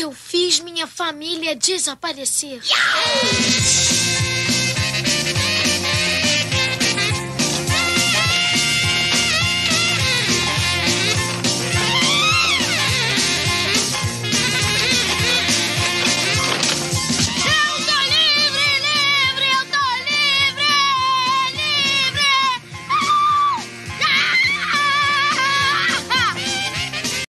Eu fiz minha família desaparecer. Yeah!